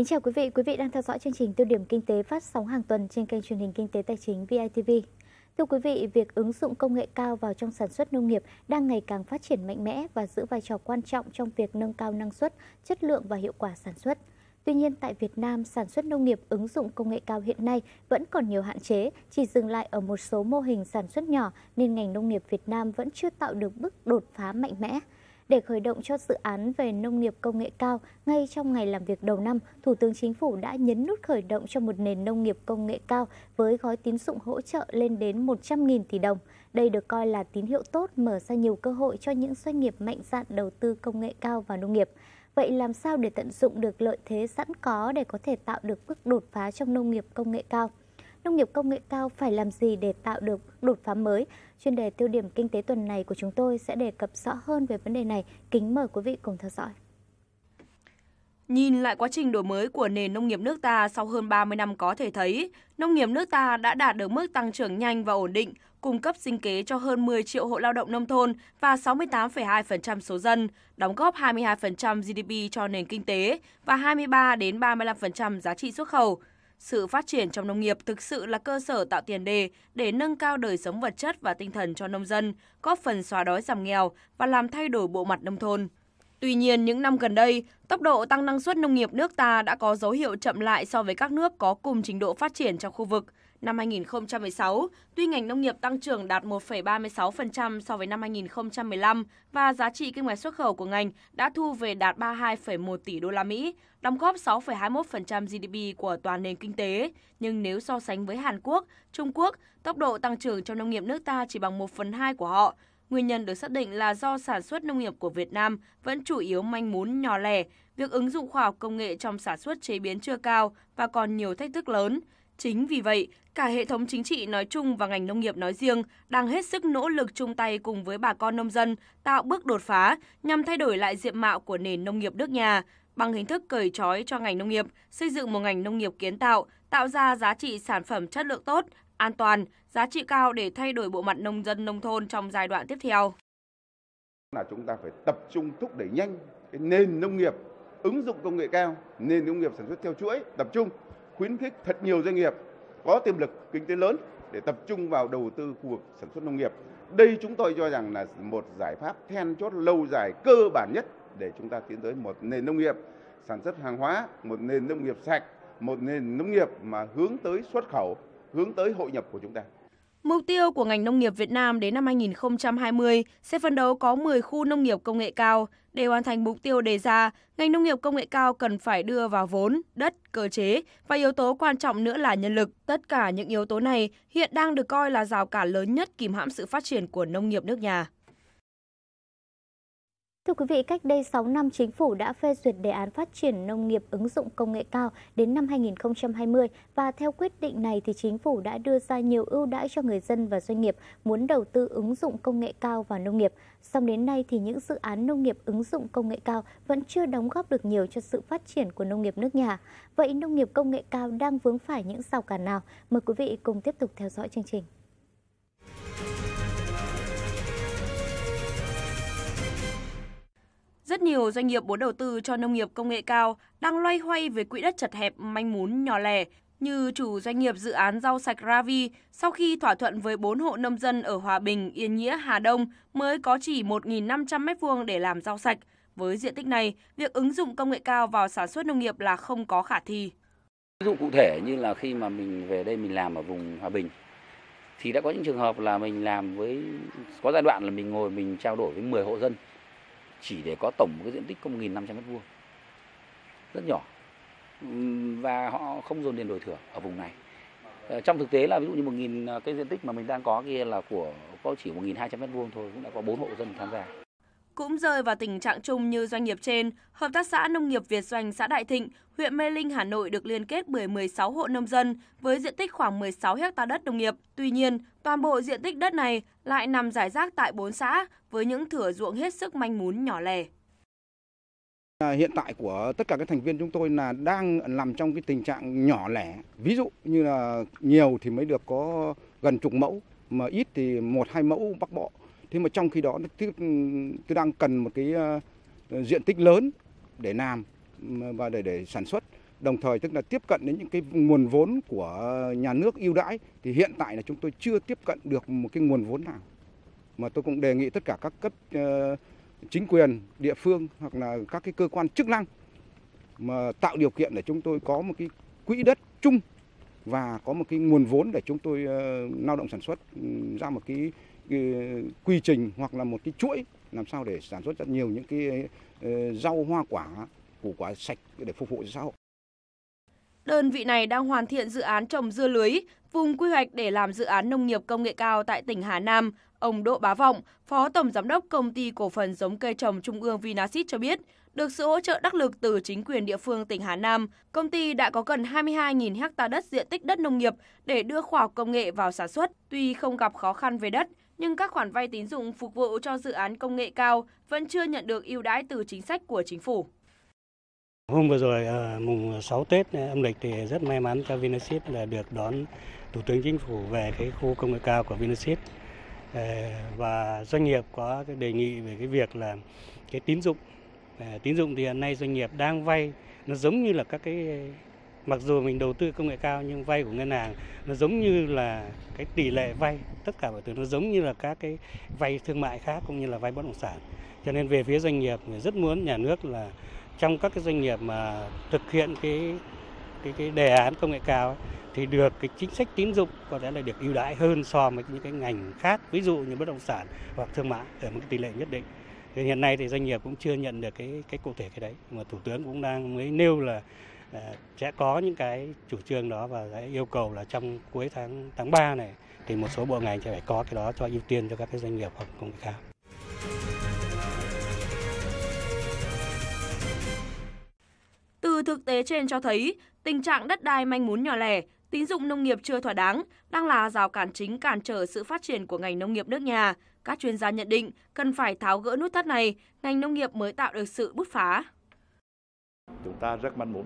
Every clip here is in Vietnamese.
Kính chào quý vị, quý vị đang theo dõi chương trình tiêu điểm kinh tế phát sóng hàng tuần trên kênh truyền hình Kinh tế Tài chính VITV. Thưa quý vị, việc ứng dụng công nghệ cao vào trong sản xuất nông nghiệp đang ngày càng phát triển mạnh mẽ và giữ vai trò quan trọng trong việc nâng cao năng suất, chất lượng và hiệu quả sản xuất. Tuy nhiên, tại Việt Nam, sản xuất nông nghiệp ứng dụng công nghệ cao hiện nay vẫn còn nhiều hạn chế, chỉ dừng lại ở một số mô hình sản xuất nhỏ nên ngành nông nghiệp Việt Nam vẫn chưa tạo được bước đột phá mạnh mẽ. Để khởi động cho dự án về nông nghiệp công nghệ cao, ngay trong ngày làm việc đầu năm, Thủ tướng Chính phủ đã nhấn nút khởi động cho một nền nông nghiệp công nghệ cao với gói tín dụng hỗ trợ lên đến 100.000 tỷ đồng. Đây được coi là tín hiệu tốt mở ra nhiều cơ hội cho những doanh nghiệp mạnh dạn đầu tư công nghệ cao vào nông nghiệp. Vậy làm sao để tận dụng được lợi thế sẵn có để có thể tạo được bước đột phá trong nông nghiệp công nghệ cao? Nông nghiệp công nghệ cao phải làm gì để tạo được đột phá mới? Chuyên đề tiêu điểm kinh tế tuần này của chúng tôi sẽ đề cập rõ hơn về vấn đề này. Kính mời quý vị cùng theo dõi. Nhìn lại quá trình đổi mới của nền nông nghiệp nước ta sau hơn 30 năm có thể thấy, nông nghiệp nước ta đã đạt được mức tăng trưởng nhanh và ổn định, cung cấp sinh kế cho hơn 10 triệu hộ lao động nông thôn và 68,2% số dân, đóng góp 22% GDP cho nền kinh tế và 23 đến 35% giá trị xuất khẩu. Sự phát triển trong nông nghiệp thực sự là cơ sở tạo tiền đề để nâng cao đời sống vật chất và tinh thần cho nông dân, góp phần xóa đói giảm nghèo và làm thay đổi bộ mặt nông thôn. Tuy nhiên, những năm gần đây, tốc độ tăng năng suất nông nghiệp nước ta đã có dấu hiệu chậm lại so với các nước có cùng trình độ phát triển trong khu vực. Năm 2016, tuy ngành nông nghiệp tăng trưởng đạt 1,36% so với năm 2015 và giá trị kinh ngạch xuất khẩu của ngành đã thu về đạt 32,1 tỷ đô la Mỹ, đóng góp 6,21% GDP của toàn nền kinh tế, nhưng nếu so sánh với Hàn Quốc, Trung Quốc, tốc độ tăng trưởng trong nông nghiệp nước ta chỉ bằng 1 phần 2 của họ. Nguyên nhân được xác định là do sản xuất nông nghiệp của Việt Nam vẫn chủ yếu manh mún nhỏ lẻ, việc ứng dụng khoa học công nghệ trong sản xuất chế biến chưa cao và còn nhiều thách thức lớn. Chính vì vậy, cả hệ thống chính trị nói chung và ngành nông nghiệp nói riêng đang hết sức nỗ lực chung tay cùng với bà con nông dân tạo bước đột phá nhằm thay đổi lại diện mạo của nền nông nghiệp nước nhà bằng hình thức cởi trói cho ngành nông nghiệp, xây dựng một ngành nông nghiệp kiến tạo, tạo ra giá trị sản phẩm chất lượng tốt, an toàn, giá trị cao để thay đổi bộ mặt nông dân nông thôn trong giai đoạn tiếp theo. Là chúng ta phải tập trung thúc đẩy nhanh cái nền nông nghiệp ứng dụng công nghệ cao, nền nông nghiệp sản xuất theo chuỗi, tập trung khuyến khích thật nhiều doanh nghiệp có tiềm lực kinh tế lớn để tập trung vào đầu tư khu vực sản xuất nông nghiệp. Đây chúng tôi cho rằng là một giải pháp then chốt lâu dài cơ bản nhất để chúng ta tiến tới một nền nông nghiệp sản xuất hàng hóa, một nền nông nghiệp sạch, một nền nông nghiệp mà hướng tới xuất khẩu, hướng tới hội nhập của chúng ta. Mục tiêu của ngành nông nghiệp Việt Nam đến năm 2020 sẽ phấn đấu có 10 khu nông nghiệp công nghệ cao. Để hoàn thành mục tiêu đề ra, ngành nông nghiệp công nghệ cao cần phải đưa vào vốn, đất, cơ chế và yếu tố quan trọng nữa là nhân lực. Tất cả những yếu tố này hiện đang được coi là rào cản lớn nhất kìm hãm sự phát triển của nông nghiệp nước nhà. Thưa quý vị, cách đây 6 năm, Chính phủ đã phê duyệt đề án phát triển nông nghiệp ứng dụng công nghệ cao đến năm 2020 và theo quyết định này thì Chính phủ đã đưa ra nhiều ưu đãi cho người dân và doanh nghiệp muốn đầu tư ứng dụng công nghệ cao vào nông nghiệp. Song đến nay thì những dự án nông nghiệp ứng dụng công nghệ cao vẫn chưa đóng góp được nhiều cho sự phát triển của nông nghiệp nước nhà. Vậy nông nghiệp công nghệ cao đang vướng phải những rào cản nào? Mời quý vị cùng tiếp tục theo dõi chương trình. Rất nhiều doanh nghiệp muốn đầu tư cho nông nghiệp công nghệ cao đang loay hoay với quỹ đất chật hẹp manh mún nhỏ lẻ như chủ doanh nghiệp dự án rau sạch Ravi sau khi thỏa thuận với 4 hộ nông dân ở Hòa Bình, Yên Nghĩa, Hà Đông mới có chỉ 1.500 m2 để làm rau sạch. Với diện tích này, việc ứng dụng công nghệ cao vào sản xuất nông nghiệp là không có khả thi. Ví dụ cụ thể như là khi mà mình về đây mình làm ở vùng Hòa Bình thì đã có những trường hợp là mình làm với có giai đoạn là mình ngồi mình trao đổi với 10 hộ dân chỉ để có tổng một cái diện tích có 1.500 m2 rất nhỏ. Và họ không dồn điền đổi thửa ở vùng này. Ờ, trong thực tế là ví dụ như 1.000 ờ, cái diện tích mà mình đang có kia là của, có chỉ 1.200 mét vuông thôi, cũng đã có 4 hộ dân tham gia cũng rơi vào tình trạng chung như doanh nghiệp trên, Hợp tác xã Nông nghiệp Việt Doanh xã Đại Thịnh, huyện Mê Linh, Hà Nội được liên kết bởi 16 hộ nông dân với diện tích khoảng 16 ha đất nông nghiệp. Tuy nhiên, toàn bộ diện tích đất này lại nằm rải rác tại 4 xã với những thửa ruộng hết sức manh mún nhỏ lẻ. À, hiện tại của tất cả các thành viên chúng tôi là đang nằm trong cái tình trạng nhỏ lẻ. Ví dụ như là nhiều thì mới được có gần chục mẫu, mà ít thì một hai mẫu bắc bộ thế mà trong khi đó tôi, ừ, tôi đang cần một cái ờ, diện tích lớn để làm và để để sản xuất. Đồng thời tức là tiếp cận đến những cái nguồn vốn của nhà nước ưu đãi thì hiện tại là chúng tôi chưa tiếp cận được một cái nguồn vốn nào. Mà tôi cũng đề nghị tất cả các cấp ờ, chính quyền địa phương hoặc là các cái cơ quan chức năng mà tạo điều kiện để chúng tôi có một cái quỹ đất chung và có một cái nguồn vốn để chúng tôi ờ, lao động sản xuất ừ, ra một cái Ờ, quy trình hoặc là một cái chuỗi làm sao để sản xuất ra nhiều những cái ờ, rau hoa quả củ quả sạch để phục vụ cho xã hội. Đơn vị này đang hoàn thiện dự án trồng dưa lưới, vùng quy hoạch để làm dự án nông nghiệp công nghệ cao tại tỉnh Hà Nam. Ông Đỗ Bá Vọng, Phó Tổng Giám đốc Công ty Cổ phần Giống cây trồng Trung ương Vinasit cho biết, được sự hỗ trợ đắc lực từ chính quyền địa phương tỉnh Hà Nam, công ty đã có gần 22.000 ha đất diện tích đất nông nghiệp để đưa khoa học công nghệ vào sản xuất. Tuy không gặp khó khăn về đất, nhưng các khoản vay tín dụng phục vụ cho dự án công nghệ cao vẫn chưa nhận được ưu đãi từ chính sách của chính phủ. Hôm vừa rồi à, mùng 6 Tết à, âm lịch thì rất may mắn cho Vinasit là được đón Thủ tướng Chính phủ về cái khu công nghệ cao của Vinasit à, và doanh nghiệp có cái đề nghị về cái việc là cái tín dụng tín dụng thì hiện nay doanh nghiệp đang vay, nó giống như là các cái mặc dù mình đầu tư công nghệ cao nhưng vay của ngân hàng nó giống như là cái tỷ lệ vay tất cả mọi thứ nó giống như là các cái vay thương mại khác cũng như là vay bất động sản. Cho nên về phía doanh nghiệp người rất muốn nhà nước là trong các cái doanh nghiệp mà thực hiện cái cái cái đề án công nghệ cao ấy, thì được cái chính sách tín dụng có thể là được ưu đãi hơn so với những cái ngành khác ví dụ như bất động sản hoặc thương mại ở một cái tỷ lệ nhất định. Thì hiện nay thì doanh nghiệp cũng chưa nhận được cái cái cụ thể cái đấy. Mà thủ tướng cũng đang mới nêu là sẽ có những cái chủ trương đó và sẽ yêu cầu là trong cuối tháng tháng 3 này thì một số bộ ngành sẽ phải có cái đó cho ưu tiên cho các cái doanh nghiệp hoặc công nghệ cao. Từ thực tế trên cho thấy, tình trạng đất đai manh mún nhỏ lẻ, tín dụng nông nghiệp chưa thỏa đáng đang là rào cản chính cản trở sự phát triển của ngành nông nghiệp nước nhà. Các chuyên gia nhận định cần phải tháo gỡ nút thắt này, ngành nông nghiệp mới tạo được sự bứt phá. Chúng ta rất manh mún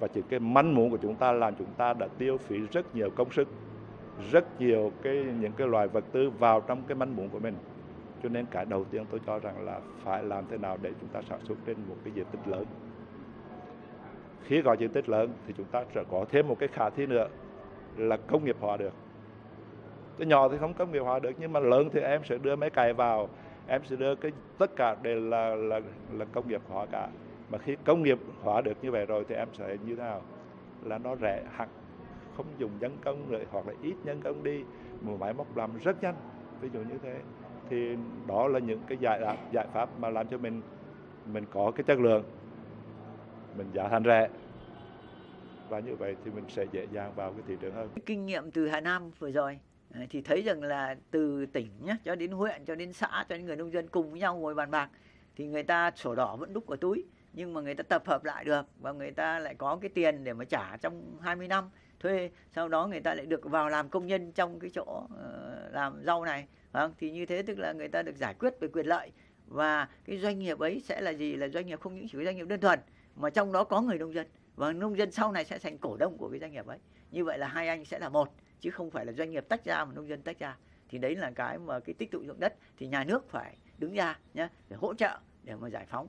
và chỉ cái manh muốn của chúng ta làm chúng ta đã tiêu phí rất nhiều công sức, rất nhiều cái những cái loại vật tư vào trong cái manh muốn của mình. Cho nên cái đầu tiên tôi cho rằng là phải làm thế nào để chúng ta sản xuất trên một cái diện tích lớn. Khi có diện tích lớn thì chúng ta sẽ có thêm một cái khả thi nữa là công nghiệp hóa được. Cái nhỏ thì không công nghiệp hóa được nhưng mà lớn thì em sẽ đưa máy cày vào em sẽ đưa cái tất cả đều là là là công nghiệp hóa cả mà khi công nghiệp hóa được như vậy rồi thì em sẽ như thế nào? Là nó rẻ hẳn, không dùng nhân công nữa, hoặc là ít nhân công đi một máy móc làm rất nhanh. Ví dụ như thế, thì đó là những cái giải giải pháp mà làm cho mình mình có cái chất lượng, mình giá thành rẻ. Và như vậy thì mình sẽ dễ dàng vào cái thị trường hơn. Kinh nghiệm từ Hà Nam vừa rồi à, thì thấy rằng là từ tỉnh nhé cho đến huyện, cho đến xã, cho đến người nông dân cùng với nhau ngồi bàn bạc, thì người ta sổ đỏ vẫn đúc vào túi nhưng mà người ta tập hợp lại được và người ta lại có cái tiền để mà trả trong 20 năm thuê, sau đó người ta lại được vào làm công nhân trong cái chỗ ờ, làm rau này. Vâng thì như thế tức là người ta được giải quyết về quyền lợi. Và cái doanh nghiệp ấy sẽ là gì? Là doanh nghiệp không những chỉ doanh nghiệp đơn thuần, mà trong đó có người nông dân. Và nông dân sau này sẽ thành cổ đông của cái doanh nghiệp ấy. Như vậy là hai anh sẽ là một, chứ không phải là doanh nghiệp tách ra mà nông dân tách ra. Thì đấy là cái mà cái tích tụ dụng đất thì nhà nước phải đứng ra nhé để hỗ trợ để mà giải phóng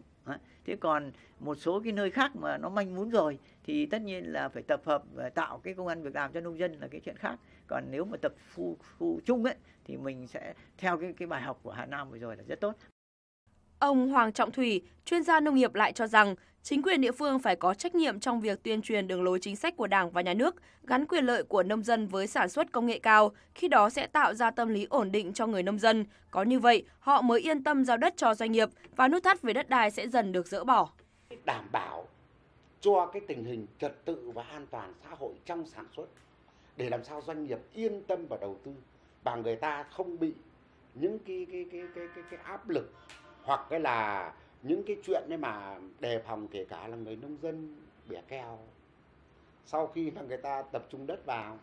thế còn một số cái nơi khác mà nó manh muốn rồi thì tất nhiên là phải tập hợp và tạo cái công an việc làm cho nông dân là cái chuyện khác. Còn nếu mà tập phu phu chung ấy thì mình sẽ theo cái cái bài học của Hà Nam vừa rồi là rất tốt. Ông Hoàng Trọng Thủy, chuyên gia nông nghiệp lại cho rằng chính quyền địa phương phải có trách nhiệm trong việc tuyên truyền đường lối chính sách của Đảng và Nhà nước, gắn quyền lợi của nông dân với sản xuất công nghệ cao, khi đó sẽ tạo ra tâm lý ổn định cho người nông dân. Có như vậy, họ mới yên tâm giao đất cho doanh nghiệp và nút thắt về đất đai sẽ dần được dỡ bỏ. Đảm bảo cho cái tình hình trật tự và an toàn xã hội trong sản xuất để làm sao doanh nghiệp yên tâm vào đầu tư và người ta không bị những cái cái cái cái cái, cái áp lực hoặc cái là những cái chuyện đấy mà đề phòng kể cả là người nông dân bẻ keo, sau khi mà người ta tập trung đất vào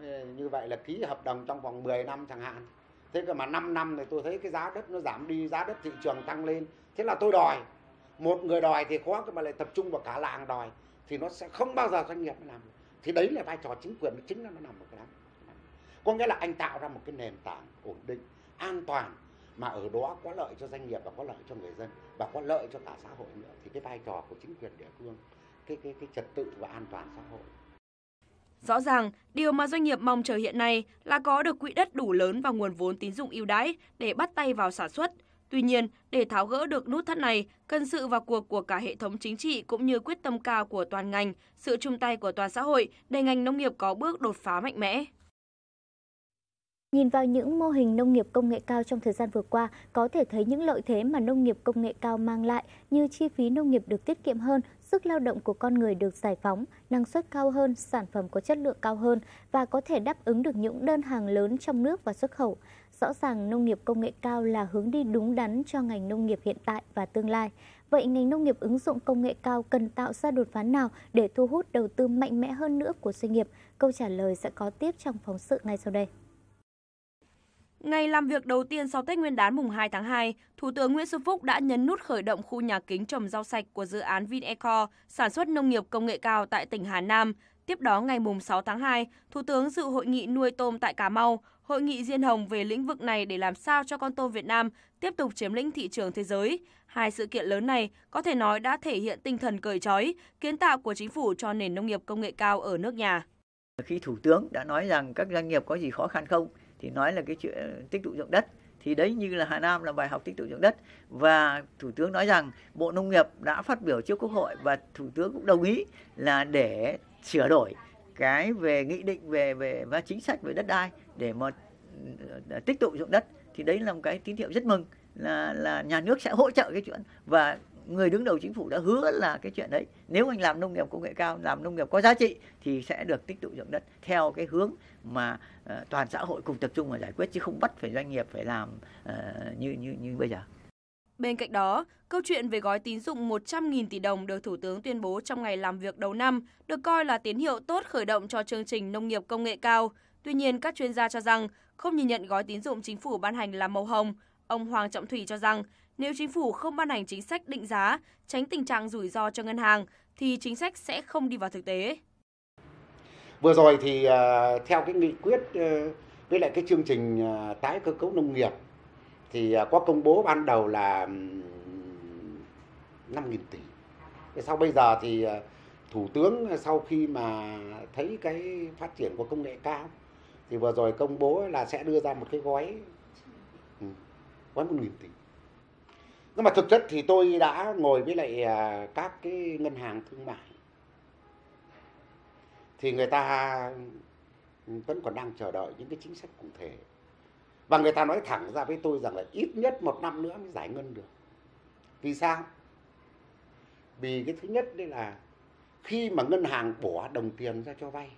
ờ, như vậy là ký hợp đồng trong vòng 10 năm chẳng hạn. Thế cơ mà 5 năm thì tôi thấy cái giá đất nó giảm đi, giá đất thị trường tăng lên, thế là tôi đòi. Một người đòi thì khó mà lại tập trung vào cả làng đòi, thì nó sẽ không bao giờ doanh nghiệp làm thì đấy là vai trò chính quyền, chính là nó nằm ở cái đó. Có nghĩa là anh tạo ra một cái nền tảng ổn định, an toàn mà ở đó có lợi cho doanh nghiệp và có lợi cho người dân và có lợi cho cả xã hội nữa thì cái vai trò của chính quyền địa phương cái cái cái trật tự và an toàn xã hội. Rõ ràng, điều mà doanh nghiệp mong chờ hiện nay là có được quỹ đất đủ lớn và nguồn vốn tín dụng ưu đãi để bắt tay vào sản xuất. Tuy nhiên, để tháo gỡ được nút thắt này, cần sự vào cuộc của cả hệ thống chính trị cũng như quyết tâm cao của toàn ngành, sự chung tay của toàn xã hội để ngành nông nghiệp có bước đột phá mạnh mẽ. Nhìn vào những mô hình nông nghiệp công nghệ cao trong thời gian vừa qua, có thể thấy những lợi thế mà nông nghiệp công nghệ cao mang lại như chi phí nông nghiệp được tiết kiệm hơn, sức lao động của con người được giải phóng, năng suất cao hơn, sản phẩm có chất lượng cao hơn và có thể đáp ứng được những đơn hàng lớn trong nước và xuất khẩu. Rõ ràng nông nghiệp công nghệ cao là hướng đi đúng đắn cho ngành nông nghiệp hiện tại và tương lai. Vậy ngành nông nghiệp ứng dụng công nghệ cao cần tạo ra đột phá nào để thu hút đầu tư mạnh mẽ hơn nữa của doanh nghiệp? Câu trả lời sẽ có tiếp trong phóng sự ngay sau đây. Ngày làm việc đầu tiên sau Tết Nguyên đán mùng 2 tháng 2, Thủ tướng Nguyễn Xuân Phúc đã nhấn nút khởi động khu nhà kính trồng rau sạch của dự án Vineco, sản xuất nông nghiệp công nghệ cao tại tỉnh Hà Nam. Tiếp đó ngày mùng 6 tháng 2, Thủ tướng dự hội nghị nuôi tôm tại Cà Mau, hội nghị Diên Hồng về lĩnh vực này để làm sao cho con tôm Việt Nam tiếp tục chiếm lĩnh thị trường thế giới. Hai sự kiện lớn này có thể nói đã thể hiện tinh thần cởi trói, kiến tạo của chính phủ cho nền nông nghiệp công nghệ cao ở nước nhà. Khi Thủ tướng đã nói rằng các doanh nghiệp có gì khó khăn không, thì nói là cái chuyện tích tụ dụng đất. Thì đấy, như là Hà Nam là bài học tích tụ dụng đất. Và thủ tướng nói rằng Bộ Nông nghiệp đã phát biểu trước Quốc hội và thủ tướng cũng đồng ý là để sửa đổi cái về nghị định về về và chính sách về đất đai để mà ờ, tích tụ dụng đất. Thì đấy là một cái tín hiệu rất mừng là là nhà nước sẽ hỗ trợ cái chuyện. Và người đứng đầu chính phủ đã hứa là cái chuyện đấy nếu anh làm nông nghiệp công nghệ cao làm nông nghiệp có giá trị thì sẽ được tích tụ dụng đất theo cái hướng mà uh, toàn xã hội cùng tập trung mà giải quyết chứ không bắt phải doanh nghiệp phải làm uh, như như như bây giờ. Bên cạnh đó, câu chuyện về gói tín dụng 100.000 tỷ đồng được Thủ tướng tuyên bố trong ngày làm việc đầu năm được coi là tín hiệu tốt khởi động cho chương trình nông nghiệp công nghệ cao. Tuy nhiên, các chuyên gia cho rằng không nhìn nhận gói tín dụng chính phủ ban hành là màu hồng. Ông Hoàng Trọng Thủy cho rằng nếu chính phủ không ban hành chính sách định giá, tránh tình trạng rủi ro cho ngân hàng, thì chính sách sẽ không đi vào thực tế. Vừa rồi thì à, theo cái nghị quyết ờ, với lại cái chương trình à, tái cơ cấu nông nghiệp thì à, có công bố ban đầu là 5.000 tỷ. Sau bây giờ thì Thủ tướng sau khi mà thấy cái phát triển của công nghệ cao thì vừa rồi công bố là sẽ đưa ra một cái gói gói 1.000 tỷ nhưng mà thực chất thì tôi đã ngồi với lại à, các cái ngân hàng thương mại. Thì người ta vẫn còn đang chờ đợi những cái chính sách cụ thể. Và người ta nói thẳng ra với tôi rằng là ít nhất một năm nữa mới giải ngân được. Vì sao? Vì cái thứ nhất đây là khi mà ngân hàng bỏ đồng tiền ra cho vay,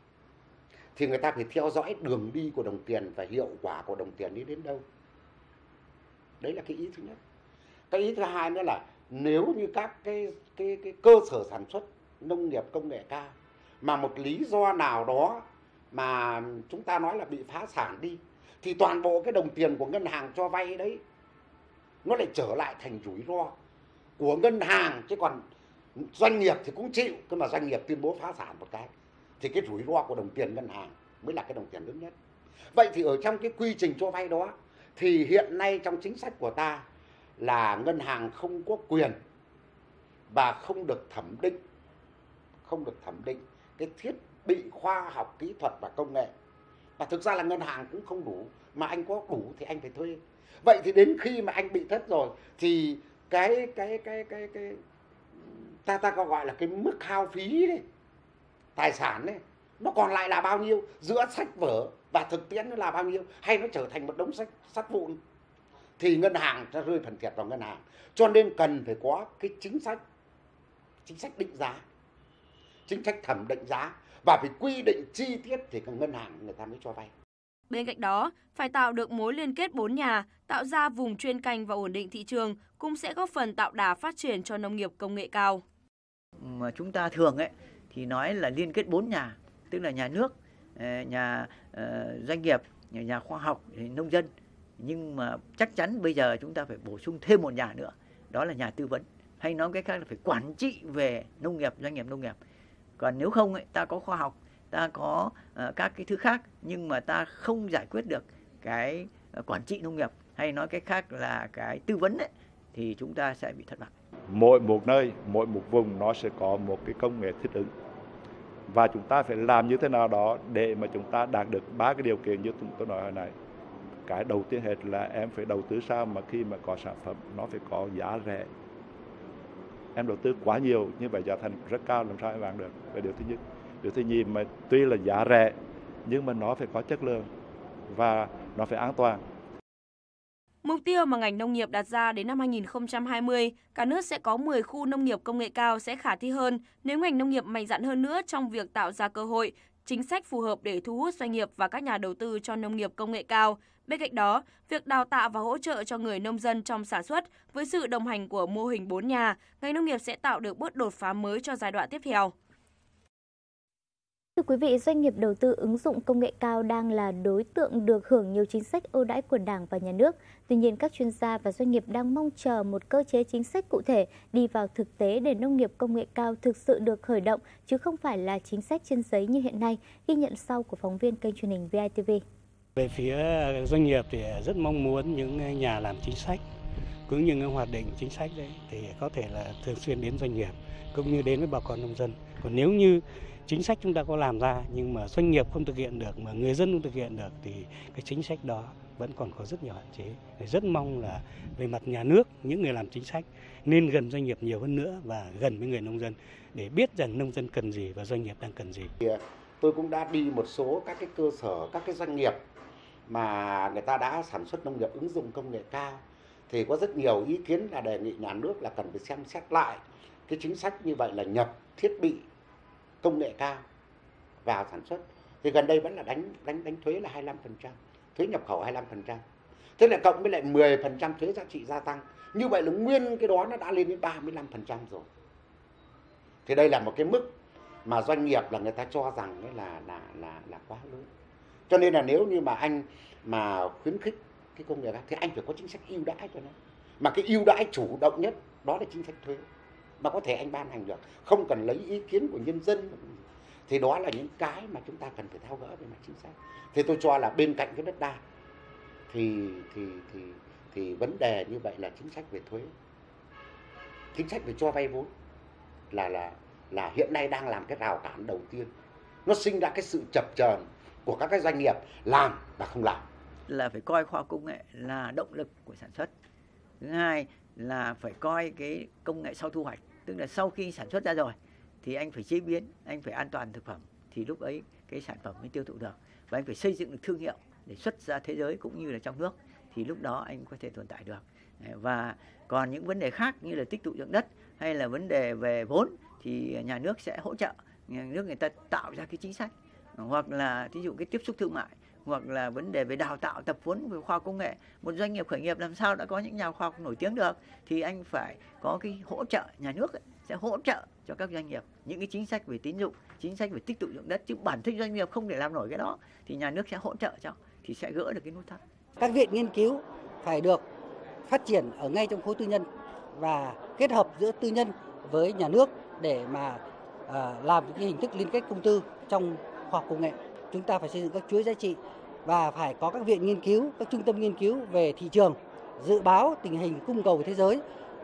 thì người ta phải theo dõi đường đi của đồng tiền và hiệu quả của đồng tiền đi đến đâu. Đấy là cái ý thứ nhất cái ý thứ hai nữa là nếu như các cái cái cái cơ sở sản xuất nông nghiệp công nghệ cao mà một lý do nào đó mà chúng ta nói là bị phá sản đi, thì toàn bộ cái đồng tiền của ngân hàng cho vay đấy, nó lại trở lại thành rủi ro của ngân hàng. Chứ còn doanh nghiệp thì cũng chịu cơ mà doanh nghiệp tuyên bố phá sản một cái thì cái rủi ro của đồng tiền ngân hàng mới là cái đồng tiền lớn nhất. Vậy thì ở trong cái quy trình cho vay đó thì hiện nay trong chính sách của ta là ngân hàng không có quyền. Và không được thẩm định. Không được thẩm định cái thiết bị khoa học kỹ thuật và công nghệ. Và thực ra là ngân hàng cũng không đủ. Mà anh có đủ thì anh phải thuê. Vậy thì đến khi mà anh bị thất rồi thì cái cái cái cái cái, ta ta gọi là cái mức hao phí đấy, tài sản đấy, nó còn lại là bao nhiêu? Giữa sách vở và thực tiễn nó là bao nhiêu? Hay nó trở thành một đống sách sắt vụn? Thì ngân hàng sẽ rơi phần thiệt vào ngân hàng. Cho nên cần phải có cái chính sách chính sách định giá chính sách thẩm định giá và phải quy định chi tiết thì các ngân hàng người ta mới cho vay. Bên cạnh đó, phải tạo được mối liên kết bốn nhà, tạo ra vùng chuyên canh và ổn định thị trường cũng sẽ góp phần tạo đà phát triển cho nông nghiệp công nghệ cao. Mà chúng ta thường ấy thì nói là liên kết bốn nhà, tức là nhà nước, ờ, nhà uh, doanh nghiệp, nhà, nhà khoa học, nông dân nhưng mà chắc chắn bây giờ chúng ta phải bổ sung thêm một nhà nữa đó là nhà tư vấn hay nói cái khác là phải quản trị về nông nghiệp doanh nghiệp nông nghiệp còn nếu không ấy, ta có khoa học ta có uh, các cái thứ khác nhưng mà ta không giải quyết được cái uh, quản trị nông nghiệp hay nói cái khác là cái tư vấn ấy, thì chúng ta sẽ bị thất bại mỗi một nơi, mỗi một vùng nó sẽ có một cái công nghệ thích ứng. Và chúng ta phải làm như thế nào đó để mà chúng ta đạt được ba cái điều kiện như tôi nói hồi nãy. Cái đầu tiên hết là em phải đầu tư sao mà khi mà có sản phẩm nó phải có giá rẻ. Em đầu tư quá nhiều như vậy giá thành rất cao làm sao em bán được. Là điều thứ nhất. Điều thứ nhì mà tuy là giá rẻ nhưng mà nó phải có chất lượng và nó phải an toàn. Mục tiêu mà ngành nông nghiệp đặt ra đến năm 2020, cả nước sẽ có 10 khu nông nghiệp công nghệ cao sẽ khả thi hơn nếu ngành nông nghiệp mạnh dạn hơn nữa trong việc tạo ra cơ hội, chính sách phù hợp để thu hút doanh nghiệp và các nhà đầu tư cho nông nghiệp công nghệ cao. Bên cạnh đó, việc đào tạo và hỗ trợ cho người nông dân trong sản xuất với sự đồng hành của mô hình 4 nhà, ngành nông nghiệp sẽ tạo được bước đột phá mới cho giai đoạn tiếp theo. Thưa quý vị, doanh nghiệp đầu tư ứng dụng công nghệ cao đang là đối tượng được hưởng nhiều chính sách ưu đãi của Đảng và Nhà nước. Tuy nhiên, các chuyên gia và doanh nghiệp đang mong chờ một cơ chế chính sách cụ thể đi vào thực tế để nông nghiệp công nghệ cao thực sự được khởi động, chứ không phải là chính sách trên giấy như hiện nay, ghi nhận sau của phóng viên kênh truyền hình VITV. Về phía doanh nghiệp thì rất mong muốn những nhà làm chính sách cũng như những hoạt định chính sách đấy thì có thể là thường xuyên đến doanh nghiệp cũng như đến với bà con nông dân. Còn nếu như chính sách chúng ta có làm ra nhưng mà doanh nghiệp không thực hiện được mà người dân không thực hiện được thì cái chính sách đó vẫn còn có rất nhiều hạn chế. Rất mong là về mặt nhà nước, những người làm chính sách nên gần doanh nghiệp nhiều hơn nữa và gần với người nông dân để biết rằng nông dân cần gì và doanh nghiệp đang cần gì. À, tôi cũng đã đi một số các cái cơ sở, các cái doanh nghiệp mà người ta đã sản xuất nông nghiệp ứng dụng công nghệ cao thì có rất nhiều ý kiến là đề nghị nhà nước là cần phải xem xét lại cái chính sách như vậy là nhập thiết bị công nghệ cao vào sản xuất thì gần đây vẫn là đánh đánh đánh thuế là 25%, thuế nhập khẩu 25%. Thế là cộng với lại 10% thuế giá trị gia tăng. Như vậy là nguyên cái đó nó đã lên đến 35% rồi. Thì đây là một cái mức mà doanh nghiệp là người ta cho rằng ấy là là là là quá lớn. Cho nên là nếu như mà anh mà khuyến khích cái công nghệ đó thì anh phải có chính sách ưu đãi cho nó. Mà cái ưu đãi chủ động nhất đó là chính sách thuế mà có thể anh ban hành được, không cần lấy ý kiến của nhân dân. Thì đó là những cái mà chúng ta cần phải thao gỡ về mặt chính sách. Thì tôi cho là bên cạnh cái đất đai, thì thì thì thì vấn đề như vậy là chính sách về thuế. Chính sách về cho vay vốn là là là hiện nay đang làm cái rào cản đầu tiên. Nó sinh ra cái sự chập chờn của các cái doanh nghiệp làm và không làm. Là phải coi khoa công nghệ là động lực của sản xuất. Thứ hai là phải coi cái công nghệ sau thu hoạch tức là sau khi sản xuất ra rồi, thì anh phải chế biến, anh phải an toàn thực phẩm, thì lúc ấy cái sản phẩm mới tiêu thụ được. Và anh phải xây dựng được thương hiệu để xuất ra thế giới cũng như là trong nước, thì lúc đó anh có thể tồn tại được. Và còn những vấn đề khác như là tích tụ dưỡng đất hay là vấn đề về vốn, thì nhà nước sẽ hỗ trợ. Nhà nước người ta tạo ra cái chính sách, hoặc là ví dụ cái tiếp xúc thương mại hoặc là vấn đề về đào tạo tập huấn về khoa công nghệ. Một doanh nghiệp khởi nghiệp làm sao đã có những nhà khoa học nổi tiếng được thì anh phải có cái hỗ trợ nhà nước ấy, sẽ hỗ trợ cho các doanh nghiệp những cái chính sách về tín dụng chính sách về tích tụ dụng đất. Chứ bản thân doanh nghiệp không thể làm nổi cái đó thì nhà nước sẽ hỗ trợ cho thì sẽ gỡ được cái nút thắt. Các viện nghiên cứu phải được phát triển ở ngay trong khối tư nhân và kết hợp giữa tư nhân với nhà nước để mà à, làm những hình thức liên kết công tư trong khoa học công nghệ. Chúng ta phải xây dựng các chuỗi giá trị và phải có các viện nghiên cứu, các trung tâm nghiên cứu về thị trường, dự báo tình hình cung cầu thế giới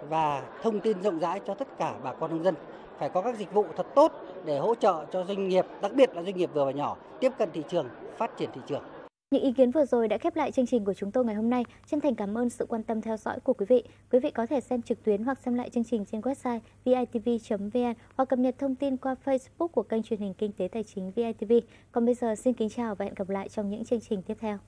và thông tin rộng rãi cho tất cả bà con nông dân. Phải có các dịch vụ thật tốt để hỗ trợ cho doanh nghiệp, đặc biệt là doanh nghiệp vừa và nhỏ tiếp cận thị trường, phát triển thị trường. Những ý kiến vừa rồi đã khép lại chương trình của chúng tôi ngày hôm nay. Chân thành cảm ơn sự quan tâm theo dõi của quý vị. Quý vị có thể xem trực tuyến hoặc xem lại chương trình trên website vitv.vn hoặc cập nhật thông tin qua Facebook của kênh truyền hình Kinh tế Tài chính VITV. Còn bây giờ xin kính chào và hẹn gặp lại trong những chương trình tiếp theo.